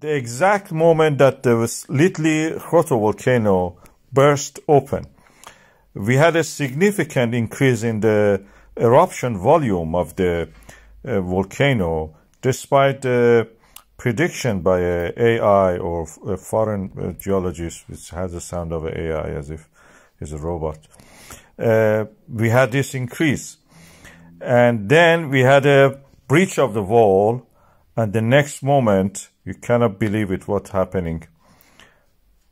the exact moment that the Litli volcano burst open, we had a significant increase in the eruption volume of the uh, volcano, despite the prediction by AI or a foreign uh, geologist, which has the sound of AI as if it's a robot. Uh, we had this increase. And then we had a breach of the wall, and the next moment, you cannot believe it, what's happening.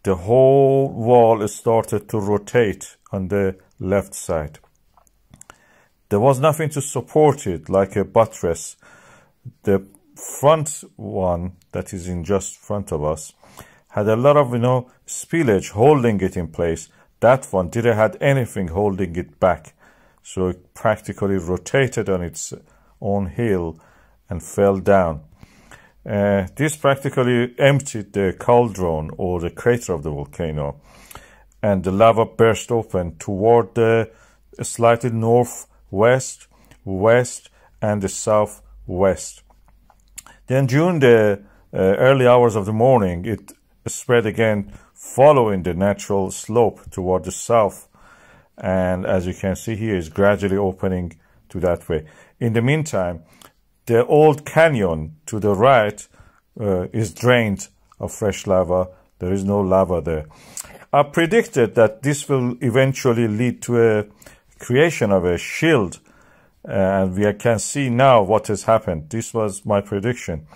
The whole wall started to rotate on the left side. There was nothing to support it, like a buttress. The front one, that is in just front of us, had a lot of, you know, spillage holding it in place. That one didn't have anything holding it back. So it practically rotated on its own heel and fell down. Uh, this practically emptied the cauldron or the crater of the volcano, and the lava burst open toward the slightly northwest, west, and the southwest. Then during the uh, early hours of the morning, it spread again, following the natural slope toward the south. And as you can see here, is gradually opening to that way. In the meantime, the old canyon to the right uh, is drained of fresh lava. There is no lava there. I predicted that this will eventually lead to a creation of a shield and we can see now what has happened. This was my prediction.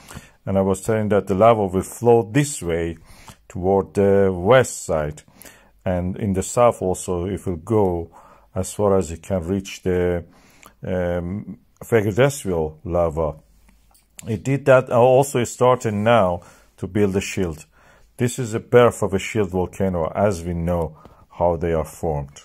And I was telling that the lava will flow this way toward the west side. And in the south also, it will go as far as it can reach the um, lava. It did that uh, also starting now to build a shield. This is a birth of a shield volcano as we know how they are formed.